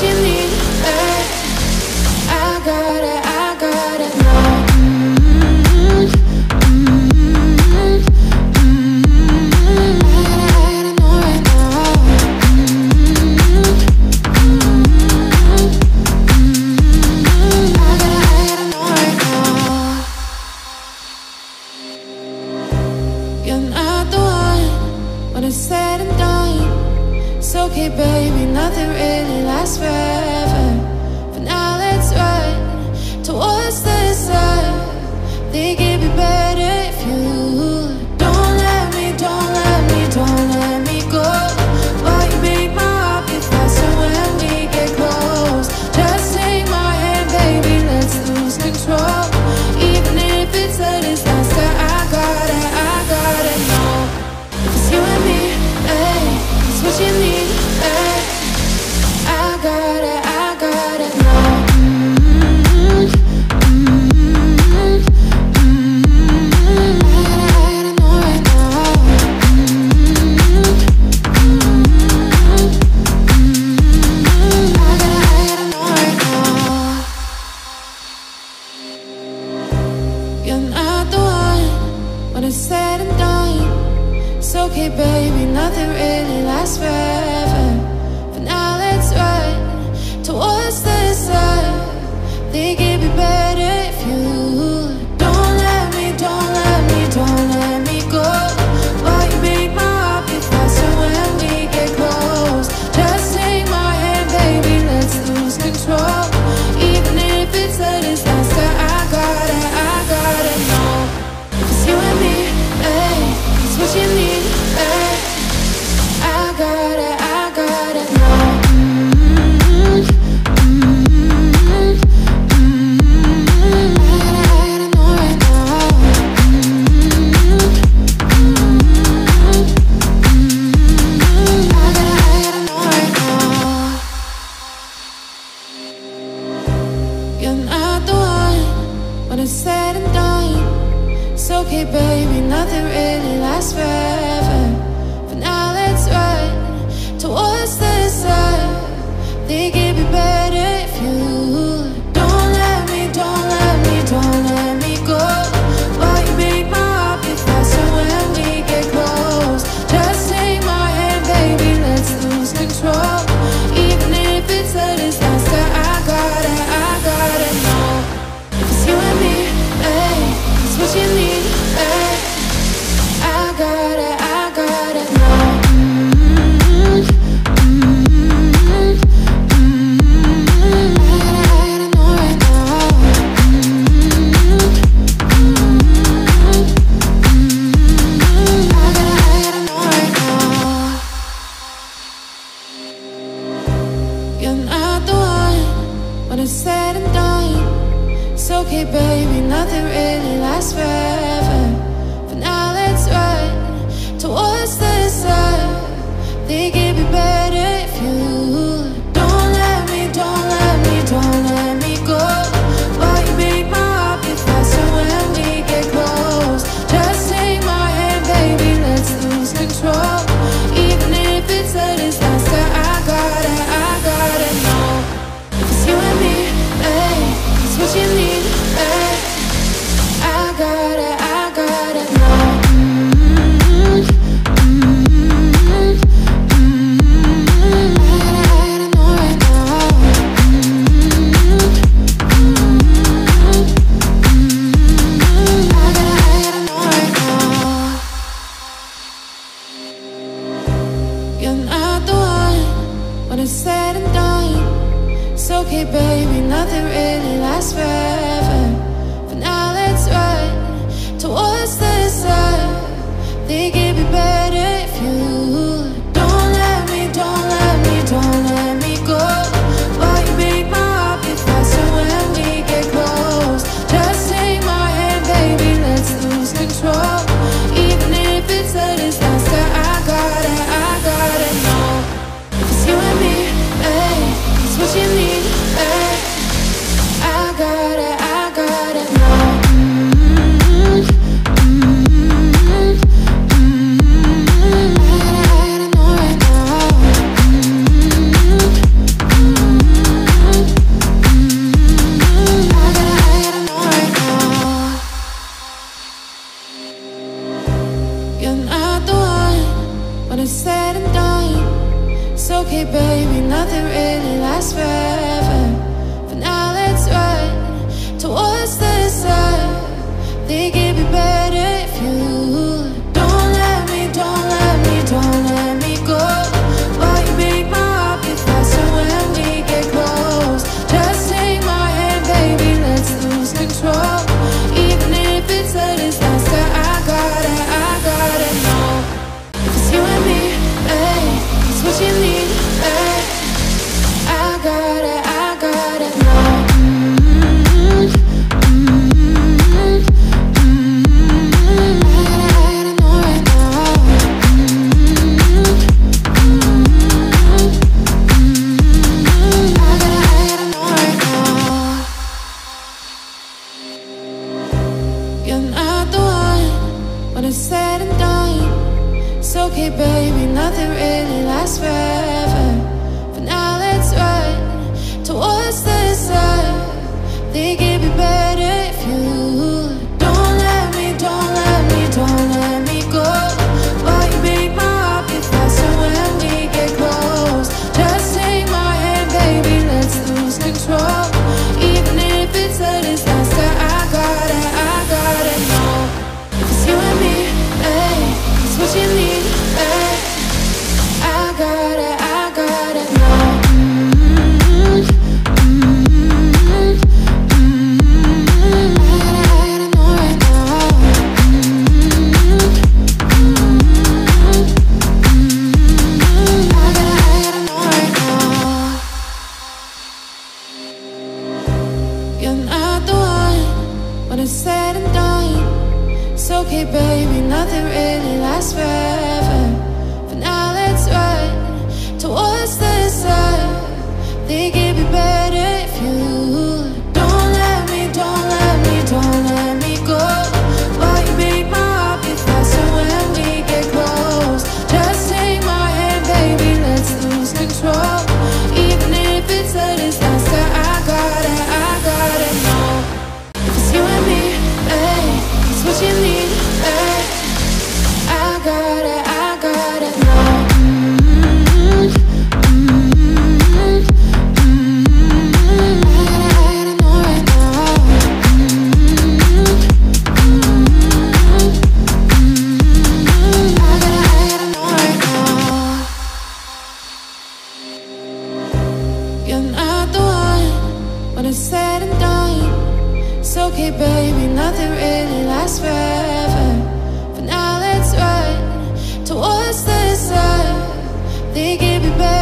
watching It's okay, baby, nothing really lasts forever. For now, let's run towards the sun. Think can be better. it's said and done. So okay, baby, nothing really lasts forever. 내게 Okay, baby, nothing really lasts forever. When it's said and done, it's okay, baby, nothing really lasts forever. okay, baby. Nothing really lasts forever. But now let's run towards the sun. They give me better. am not the one when it's said and done. It's okay, baby, nothing really lasts forever. For now, let's run towards the sun. They it'd better.